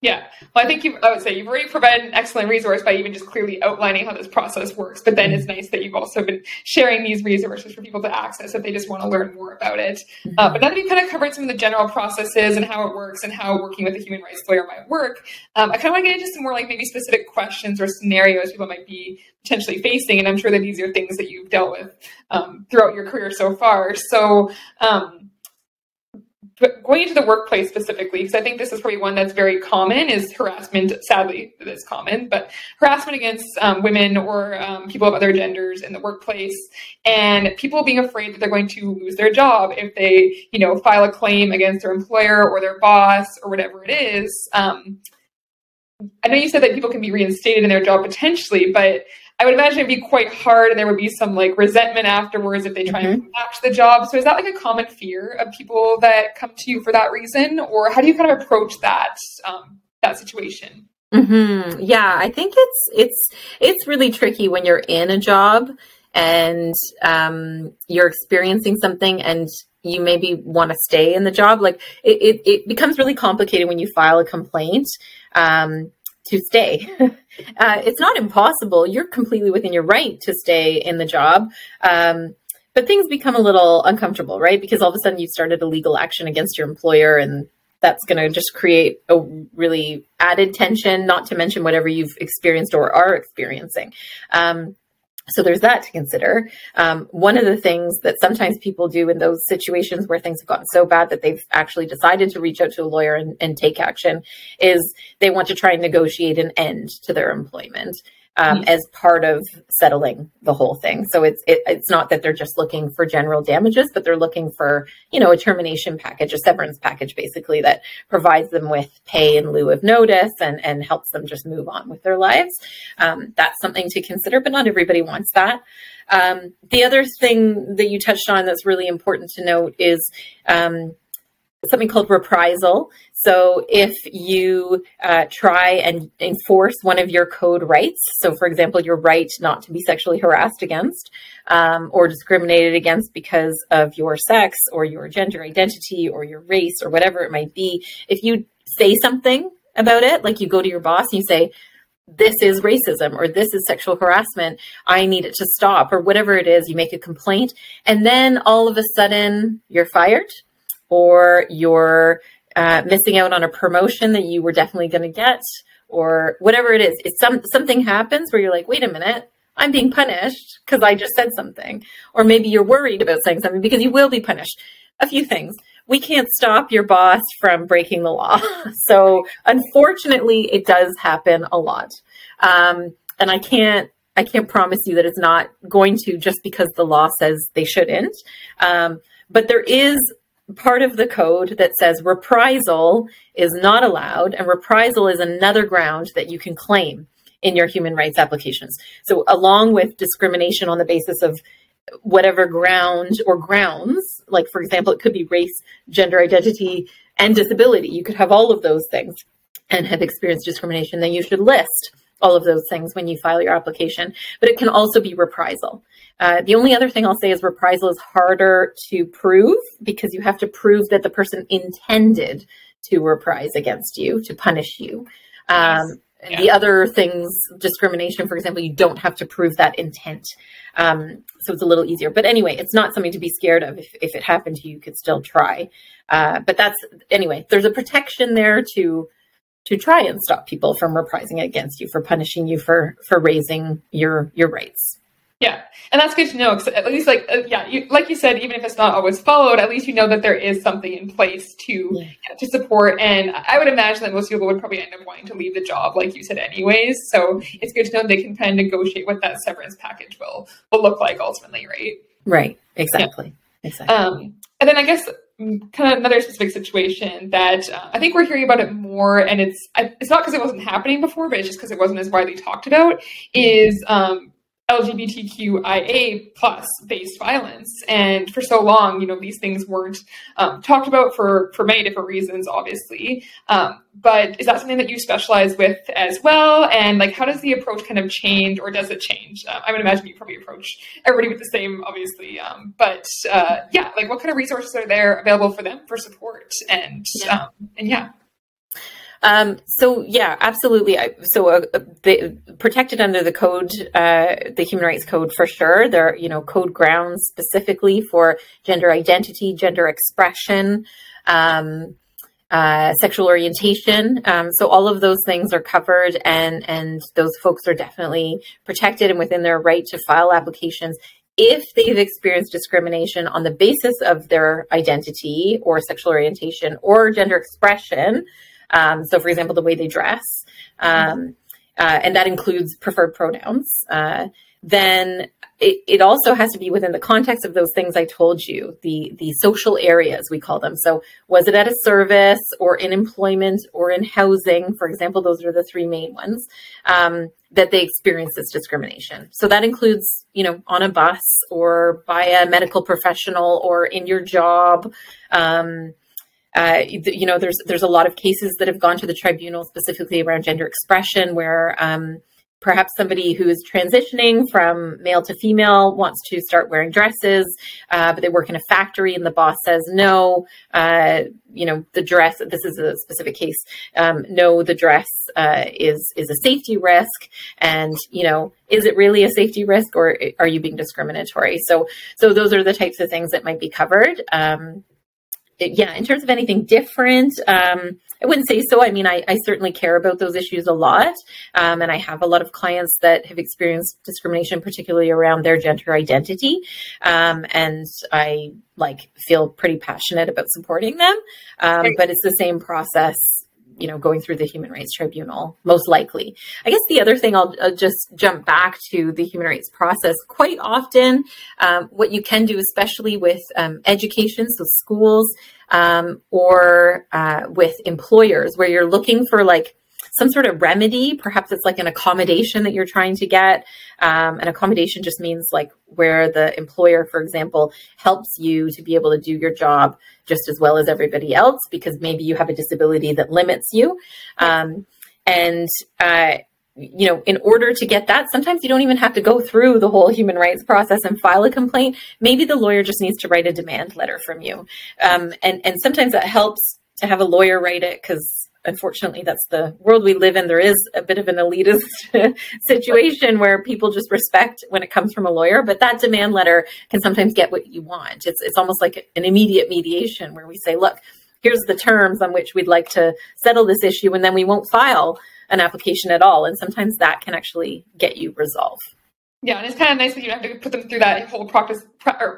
Yeah. Well, I think you, I would say you've already provided an excellent resource by even just clearly outlining how this process works. But then it's mm-hmm. nice that you've also been sharing these resources for people to access if they just want to learn more about it. Uh, mm-hmm. Uh, but now that we've kind of covered some of the general processes and how it works and how working with a human rights lawyer might work, um, I kind of want to get into some more like maybe specific questions or scenarios people might be potentially facing. And I'm sure that these are things that you've dealt with um, throughout your career so far. So, um, but going into the workplace specifically, because I think this is probably one that's very common, is harassment. Sadly, it is common, but harassment against um, women or um, people of other genders in the workplace, and people being afraid that they're going to lose their job if they, you know, file a claim against their employer or their boss or whatever it is. Um, I know you said that people can be reinstated in their job potentially, but I would imagine it'd be quite hard and there would be some like resentment afterwards if they try mm-hmm. and match the job. So is that like a common fear of people that come to you for that reason? Or how do you kind of approach that um, that situation? Mm-hmm. Yeah, I think it's it's it's really tricky when you're in a job and um, you're experiencing something and you maybe want to stay in the job. Like it, it, it becomes really complicated when you file a complaint. Um, to stay. uh, it's not impossible. You're completely within your right to stay in the job. Um, but things become a little uncomfortable, right? Because all of a sudden you've started a legal action against your employer and that's going to just create a really added tension, not to mention whatever you've experienced or are experiencing. Um, so there's that to consider. Um, one of the things that sometimes people do in those situations where things have gotten so bad that they've actually decided to reach out to a lawyer and, and take action is they want to try and negotiate an end to their employment um, as part of settling the whole thing. So it's it, it's not that they're just looking for general damages, but they're looking for you know a termination package, a severance package, basically that provides them with pay in lieu of notice and and helps them just move on with their lives. Um, that's something to consider, but not everybody wants that. Um, the other thing that you touched on that's really important to note is um, something called reprisal. So if you uh, try and enforce one of your code rights, so for example, your right not to be sexually harassed against um, or discriminated against because of your sex or your gender identity or your race or whatever it might be, if you say something about it. Like you go to your boss and you say, this is racism or this is sexual harassment. I need it to stop or whatever it is. You make a complaint and then all of a sudden you're fired or you're uh, missing out on a promotion that you were definitely going to get or whatever it is. It's some something happens where you're like, wait a minute, I'm being punished because I just said something. Or maybe you're worried about saying something because you will be punished. A few things. We can't stop your boss from breaking the law. so unfortunately, it does happen a lot. Um, and I can't I can't promise you that it's not going to just because the law says they shouldn't. Um, but there is part of the code that says reprisal is not allowed, and reprisal is another ground that you can claim in your human rights applications. So, along with discrimination on the basis of whatever ground or grounds, like for example, it could be race, gender identity, and disability. You could have all of those things and have experienced discrimination, then you should list all of those things when you file your application. But it can also be reprisal. Uh, the only other thing I'll say is reprisal is harder to prove because you have to prove that the person intended to reprise against you, to punish you. Um, yeah. The other things, discrimination, for example, you don't have to prove that intent. Um, so it's a little easier. But anyway, it's not something to be scared of. If, if it happened to you, you could still try. Uh, but that's, anyway, there's a protection there to to try and stop people from reprising against you for punishing you for for raising your your rights. Yeah, and that's good to know. Because at least, like, uh, yeah, you, like you said, even if it's not always followed, at least you know that there is something in place to yeah. to support. And I would imagine that most people would probably end up wanting to leave the job, like you said, anyways. So it's good to know they can kind of negotiate what that severance package will will look like ultimately, right? Right. Exactly. Yeah. Exactly. Um, and then I guess kind of another specific situation that uh, I think we're hearing about it more, and it's it's not because it wasn't happening before, but it's just because it wasn't as widely talked about. Is um, LGBTQIA plus based violence. And for so long, you know, these things weren't um, talked about for, for many different reasons, obviously. Um, but is that something that you specialize with as well? And like, how does the approach kind of change or does it change? Uh, I would imagine you probably approach everybody with the same, obviously. Um, but uh, yeah, like what kind of resources are there available for them for support? And, yeah. Um, and yeah. Um, so yeah, absolutely. I, so uh, the, protected under the code, uh, the Human Rights Code for sure. There are you know code grounds specifically for gender identity, gender expression. Um, uh, sexual orientation. Um, so all of those things are covered, and and those folks are definitely protected and within their right to file applications if they've experienced discrimination on the basis of their identity or sexual orientation or gender expression. Um, so, for example, the way they dress, um, uh, and that includes preferred pronouns. Uh, then it, it, also has to be within the context of those things I told you, the the social areas we call them. So, was it at a service or in employment or in housing? For example, those are the three main ones um, that they experience this discrimination. So that includes, you know, on a bus or by a medical professional or in your job. Um, uh, you know, there's there's a lot of cases that have gone to the tribunal specifically around gender expression, where um, perhaps somebody who is transitioning from male to female wants to start wearing dresses, uh, but they work in a factory and the boss says no. Uh, you know, the dress. This is a specific case. Um, no, the dress uh, is is a safety risk, and you know, is it really a safety risk, or are you being discriminatory? So, so those are the types of things that might be covered. Um, yeah, in terms of anything different, um, I wouldn't say so. I mean, I, I, certainly care about those issues a lot. Um, and I have a lot of clients that have experienced discrimination, particularly around their gender identity. Um, and I like feel pretty passionate about supporting them. Um, but it's the same process you know going through the human rights tribunal most likely. I guess the other thing i'll, I'll just jump back to the human rights process. Quite often um, what you can do especially with um, education so schools um, or uh, with employers where you're looking for like some sort of remedy. Perhaps it's like an accommodation that you're trying to get. Um, an accommodation just means like where the employer, for example, helps you to be able to do your job just as well as everybody else because maybe you have a disability that limits you. Um, and uh, you know, in order to get that, sometimes you don't even have to go through the whole human rights process and file a complaint. Maybe the lawyer just needs to write a demand letter from you. Um, and, and sometimes that helps to have a lawyer write it because unfortunately that's the world we live in. There is a bit of an elitist situation where people just respect when it comes from a lawyer but that demand letter can sometimes get what you want. It's it's almost like an immediate mediation where we say look here's the terms on which we'd like to settle this issue and then we won't file an application at all. And sometimes that can actually get you resolve yeah, and it's kind of nice that you have to put them through that whole process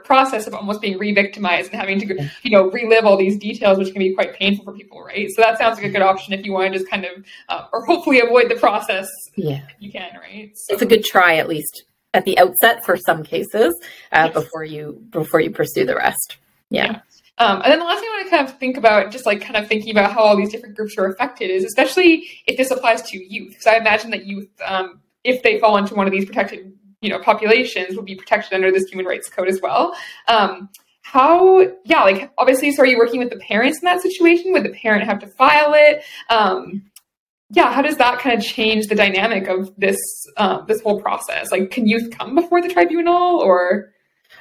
process of almost being re-victimized and having to, you know, relive all these details, which can be quite painful for people, right? So that sounds like a good option if you want to just kind of, uh, or hopefully avoid the process. Yeah, you can, right? So. It's a good try, at least at the outset, for some cases, uh, yes. before you before you pursue the rest. Yeah. yeah. Um, and then the last thing I want to kind of think about, just like kind of thinking about how all these different groups are affected, is especially if this applies to youth. Because I imagine that youth, um, if they fall into one of these protected you know populations will be protected under this human rights code as well. Um, how yeah like obviously so are you working with the parents in that situation? Would the parent have to file it? Um, yeah how does that kind of change the dynamic of this uh, this whole process? Like can youth come before the tribunal or?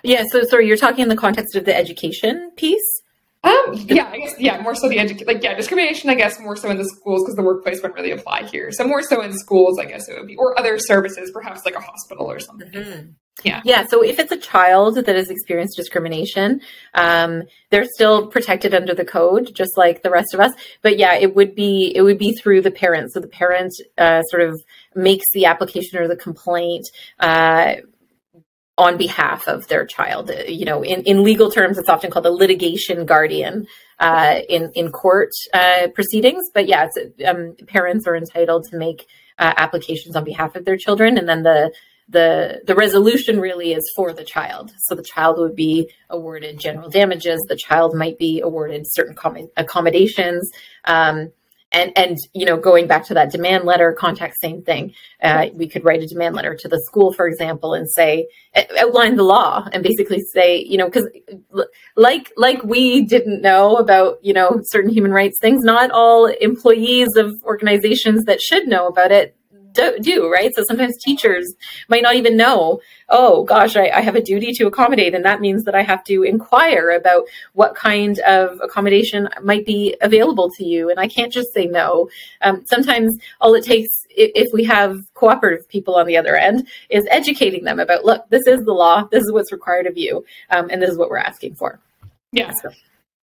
Yeah so sorry you're talking in the context of the education piece um, yeah, I guess, yeah, more so the education, like, yeah, discrimination, I guess, more so in the schools because the workplace wouldn't really apply here. So more so in schools, I guess it would be, or other services, perhaps like a hospital or something. Mm-hmm. Yeah. Yeah. So if it's a child that has experienced discrimination, um, they're still protected under the code, just like the rest of us. But yeah, it would be, it would be through the parent. So the parent, uh, sort of makes the application or the complaint, uh, on behalf of their child. You know, in, in legal terms, it's often called a litigation guardian uh, in in court uh, proceedings. But yeah, um, parents are entitled to make uh, applications on behalf of their children, and then the the the resolution really is for the child. So the child would be awarded general damages. The child might be awarded certain com- accommodations. Um, and and you know going back to that demand letter context same thing. Uh, we could write a demand letter to the school for example and say outline the law and basically say you know because like like we didn't know about you know certain human rights things not all employees of organizations that should know about it do, do, right? So sometimes teachers might not even know, oh gosh, I, I, have a duty to accommodate. And that means that I have to inquire about what kind of accommodation might be available to you. And I can't just say no. Um, sometimes all it takes, if, we have cooperative people on the other end, is educating them about, look, this is the law, this is what's required of you, um, and this is what we're asking for. Yeah. So,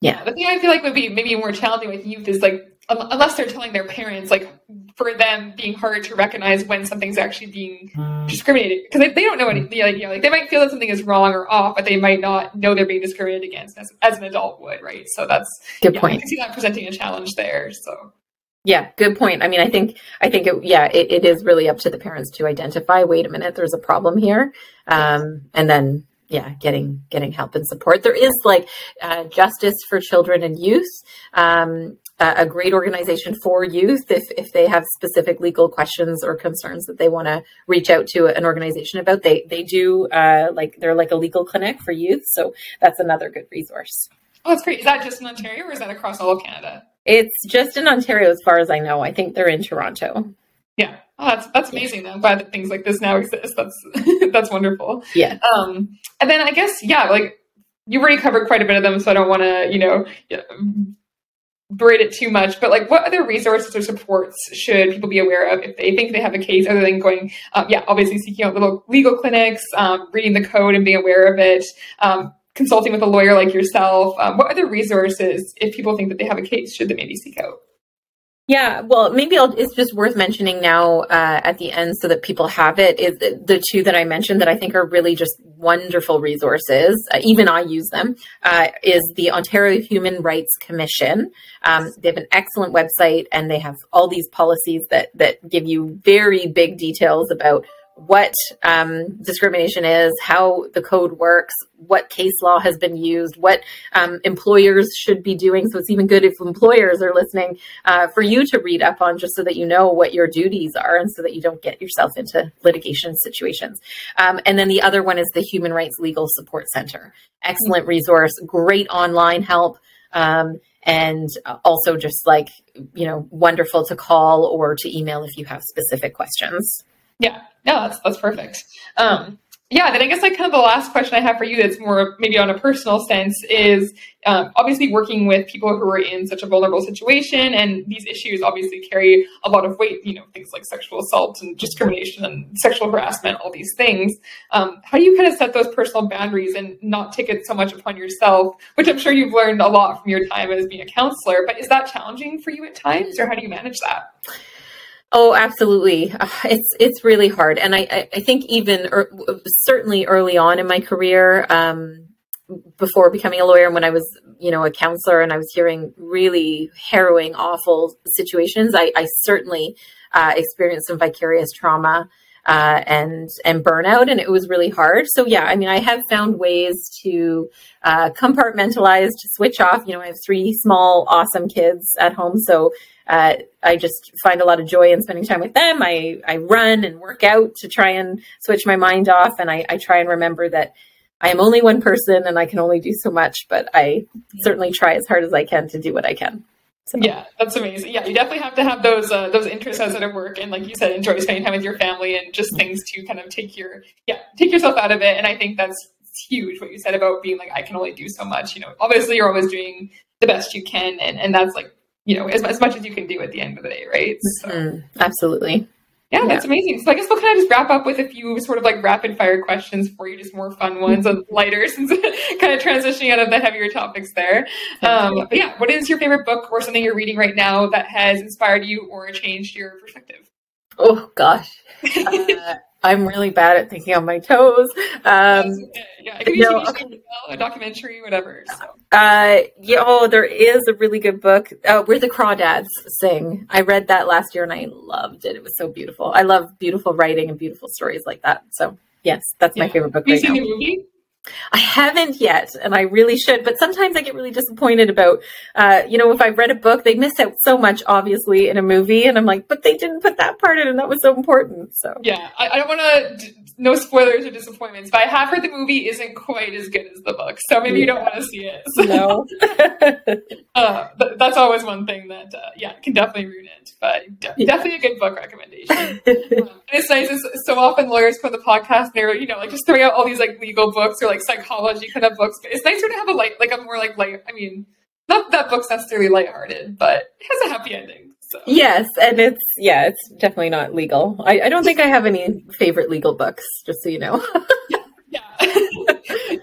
yeah. The thing I feel like would be maybe more challenging with youth is like unless they're telling their parents, like for them being hard to recognize when something's actually being discriminated because they, they, don't know any, like, you know, like they might feel that something is wrong or off, but they might not know they're being discriminated against as, as an adult would, right? So that's good yeah, point. I can see that presenting a challenge there. So. Yeah, good point. I mean, I think I think it, yeah, it, it is really up to the parents to identify. Wait a minute, there's a problem here, um, and then yeah getting getting help and support there is like uh, justice for children and youth um, a great organization for youth if, if they have specific legal questions or concerns that they want to reach out to an organization about they they do uh, like they're like a legal clinic for youth so that's another good resource oh that's great is that just in ontario or is that across all of canada it's just in ontario as far as i know i think they're in toronto yeah Oh, that's that's amazing. Though. I'm glad that things like this now exist. That's that's wonderful. Yeah. Um, and then I guess yeah, like you already covered quite a bit of them, so I don't want to you know braid it too much. But like, what other resources or supports should people be aware of if they think they have a case, other than going, um, yeah, obviously seeking out little legal clinics, um, reading the code and being aware of it. Um, consulting with a lawyer like yourself um, what other resources if people think that they have a case should they maybe seek out yeah, well, maybe I'll, it's just worth mentioning now uh, at the end so that people have it. Is the two that I mentioned that I think are really just wonderful resources. Uh, even I use them. Uh, is the Ontario Human Rights Commission. Um, they have an excellent website and they have all these policies that that give you very big details about what um, discrimination is, how the code works, what case law has been used, what um, employers should be doing. So it's even good if employers are listening uh, for you to read up on just so that you know what your duties are and so that you don't get yourself into litigation situations. Um, and then the other one is the Human Rights Legal Support Center. Excellent resource, great online help. Um, and also just like, you know, wonderful to call or to email if you have specific questions. Yeah, no, that's that's perfect. Um, yeah, then I guess like kind of the last question I have for you that's more maybe on a personal sense is um, obviously working with people who are in such a vulnerable situation and these issues obviously carry a lot of weight, you know, things like sexual assault and discrimination and sexual harassment, all these things. Um, how do you kind of set those personal boundaries and not take it so much upon yourself, which I'm sure you've learned a lot from your time as being a counselor, but is that challenging for you at times or how do you manage that? Oh, absolutely. It's it's really hard, and I I think even er, certainly early on in my career, um, before becoming a lawyer, and when I was you know a counselor, and I was hearing really harrowing, awful situations, I, I certainly uh, experienced some vicarious trauma. Uh, and and burnout, and it was really hard. So yeah, I mean, I have found ways to uh, compartmentalize, to switch off. You know, I have three small, awesome kids at home, so uh, I just find a lot of joy in spending time with them. I, I run and work out to try and switch my mind off. And I, I try and remember that I am only one person and I can only do so much, but I certainly try as hard as I can to do what I can. So. Yeah, that's amazing. Yeah, you definitely have to have those uh, those interests outside of work, and like you said, enjoy spending time with your family and just things to kind of take your yeah take yourself out of it. And I think that's huge what you said about being like I can only do so much. You know, obviously you're always doing the best you can, and and that's like you know, as, as much as you can do at the end of the day, right? So. Mm, absolutely. Yeah, that's amazing. So I guess we'll kind of just wrap up with a few sort of like rapid fire questions for you, just more fun ones and lighter since kind of transitioning out of the heavier topics there. Um, but yeah, what is your favorite book or something you're reading right now that has inspired you or changed your perspective? Oh gosh. Uh, I'm really bad at thinking on my toes. Um, yeah, it no, okay. a documentary, whatever. So. Uh, yeah, oh, there is a really good book. Uh, Where the Crawdads Sing. I read that last year and I loved it. It was so beautiful. I love beautiful writing and beautiful stories like that. So yes, that's my favorite book. Have right you seen now. the movie? I haven't yet, and I really should. But sometimes I get really disappointed about, uh, you know, if I read a book, they miss out so much, obviously, in a movie, and I'm like, but they didn't put that part in, and that was so important. So yeah, I, I don't want to. No spoilers or disappointments, but I have heard the movie isn't quite as good as the book, so maybe you don't want to see it. So. No, uh, that's always one thing that uh, yeah can definitely ruin it. But de- yeah. definitely a good book recommendation. um, it's nice. It's, so often lawyers come on the podcast, and they're you know like just throwing out all these like legal books or like like psychology kind of books. But it's nicer to have a light, like a more like light. I mean, not that book's necessarily lighthearted, but it has a happy ending. So. Yes, and it's yeah, it's definitely not legal. I, I don't think I have any favorite legal books, just so you know. yeah. yeah.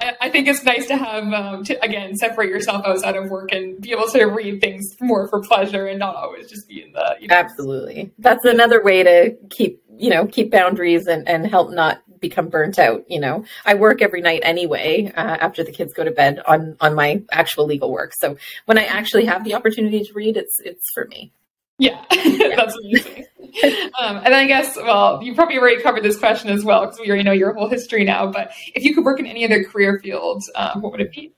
I, I, think it's nice to have um, to again separate yourself outside of work and be able to read things more for pleasure and not always just be in the. You know, Absolutely, that's another way to keep you know keep boundaries and and help not become burnt out. You know, I work every night anyway uh, after the kids go to bed on on my actual legal work. So when I actually have the opportunity to read, it's it's for me. Yeah, that's amazing. um, and I guess, well, you probably already covered this question as well because we already know your whole history now. But if you could work in any other career field, um, what would it be?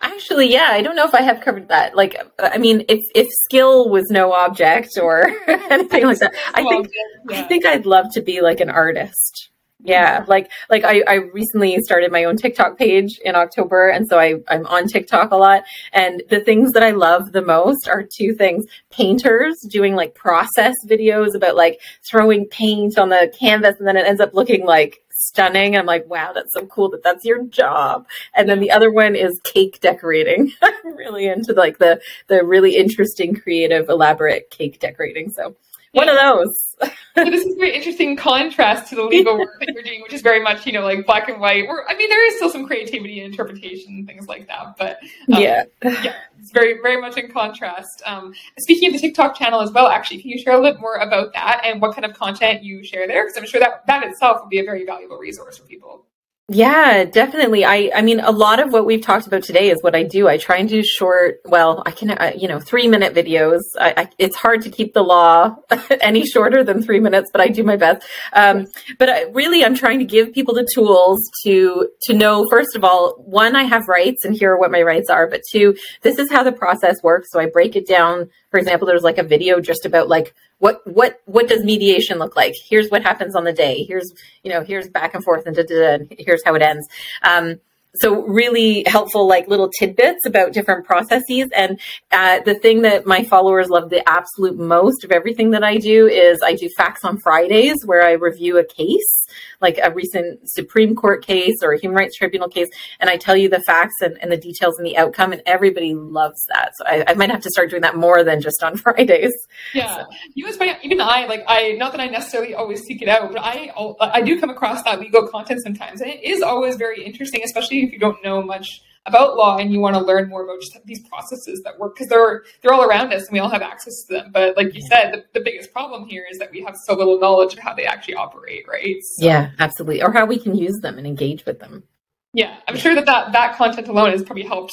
Actually, yeah, I don't know if I have covered that. Like, I mean, if if skill was no object or anything like that, I think yeah. I think I'd love to be like an artist. Yeah, like like I, I recently started my own TikTok page in October, and so I I'm on TikTok a lot. And the things that I love the most are two things: painters doing like process videos about like throwing paint on the canvas, and then it ends up looking like stunning. I'm like, wow, that's so cool that that's your job. And then the other one is cake decorating. I'm really into like the the really interesting, creative, elaborate cake decorating. So one of those. so this is a very interesting contrast to the legal work that you're doing, which is very much, you know, like black and white. Or I mean, there is still some creativity and interpretation and things like that, but um, yeah, yeah, it's very, very much in contrast. Um, speaking of the TikTok channel as well, actually, can you share a little bit more about that and what kind of content you share there? Because I'm sure that that itself would be a very valuable resource for people. Yeah, definitely. I I mean a lot of what we've talked about today is what I do. I try and do short, well, I can uh, you know, 3 minute videos. I, I, it's hard to keep the law any shorter than 3 minutes, but I do my best. Um, but I, really I'm trying to give people the tools to to know first of all, one I have rights and here are what my rights are, but two, this is how the process works. So I break it down. For example, there's like a video just about like what what what does mediation look like? Here's what happens on the day. Here's you know here's back and forth and, and here's how it ends. Um, so really helpful like little tidbits about different processes and uh, the thing that my followers love the absolute most of everything that i do is i do facts on fridays where i review a case like a recent Supreme Court case or a Human Rights Tribunal case, and I tell you the facts and, and the details and the outcome, and everybody loves that. So I, I might have to start doing that more than just on Fridays. Yeah, so. you was even I like I not that I necessarily always seek it out, but I I do come across that legal content sometimes, and it is always very interesting, especially if you don't know much about law and you want to learn more about just these processes that work because they're they're all around us and we all have access to them. But like you said the, the biggest problem here is that we have so little knowledge of how they actually operate right? So, yeah absolutely. Or how we can use them and engage with them. Yeah i'm sure that that, that content alone has probably helped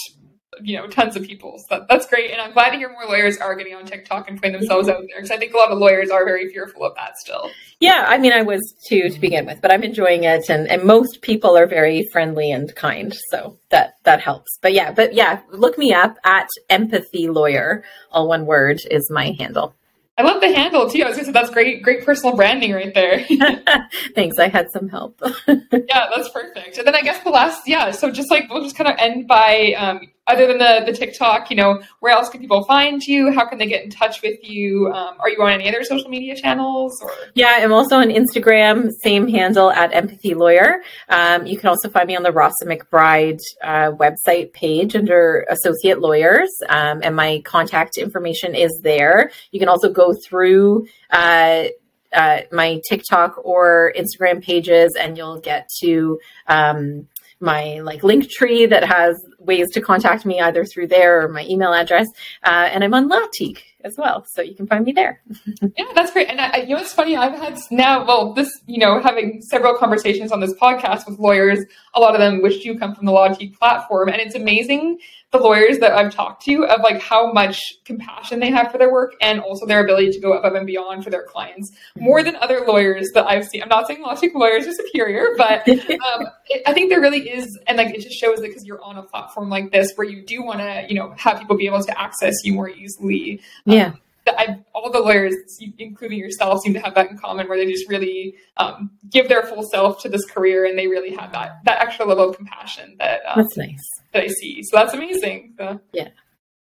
you know tons of people so that, that's great and i'm glad to hear more lawyers are getting on tiktok and putting themselves out there because i think a lot of lawyers are very fearful of that still yeah i mean i was too to begin with but i'm enjoying it and, and most people are very friendly and kind so that that helps but yeah but yeah look me up at empathy lawyer all one word is my handle I love the handle too. I was gonna say that's great, great personal branding right there. Thanks. I had some help. yeah, that's perfect. And then I guess the last, yeah. So just like we'll just kind of end by um, other than the the TikTok, you know, where else can people find you? How can they get in touch with you? Um, are you on any other social media channels? Or yeah, I'm also on Instagram, same handle at Empathy Lawyer. Um, you can also find me on the Ross & McBride uh, website page under Associate Lawyers, um, and my contact information is there. You can also go through. Uh, uh, my TikTok or Instagram pages, and you'll get to um, my like link tree that has ways to contact me either through there or my email address. Uh, and I'm on Lawtiq as well, so you can find me there. yeah, that's great. And I, you know, it's funny. I've had now, well, this, you know, having several conversations on this podcast with lawyers, a lot of them which do come from the Lawtiq platform, and it's amazing the lawyers that I've talked to of like how much compassion they have for their work and also their ability to go above and beyond for their clients more than other lawyers that I've seen. I'm not saying Lawtiq lawyers are superior, but um, it, I think there really is, and like it just shows that because you're on a platform like this where you do want to, you know, have people be able to access you more easily. Um, yeah. I, all the lawyers, including yourself, seem to have that in common, where they just really um, give their full self to this career, and they really have that that extra level of compassion that um, that's nice that I see. So that's amazing. So, yeah.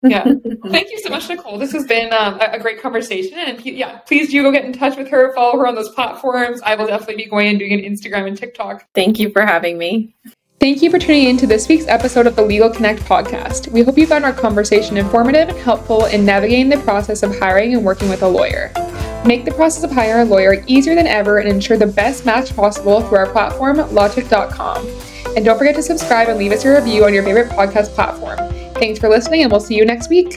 yeah. Thank you so much, Nicole. This has been um, a, a, great conversation. And yeah, please do go get in touch with her, follow her on those platforms. I will definitely be going and doing an Instagram and TikTok. Thank you for having me. Thank you for tuning in to this week's episode of the Legal Connect podcast. We hope you found our conversation informative and helpful in navigating the process of hiring and working with a lawyer. Make the process of hiring a lawyer easier than ever and ensure the best match possible through our platform, lawtiq.com. And don't forget to subscribe and leave us a review on your favorite podcast platform. Thanks for listening, and we'll see you next week.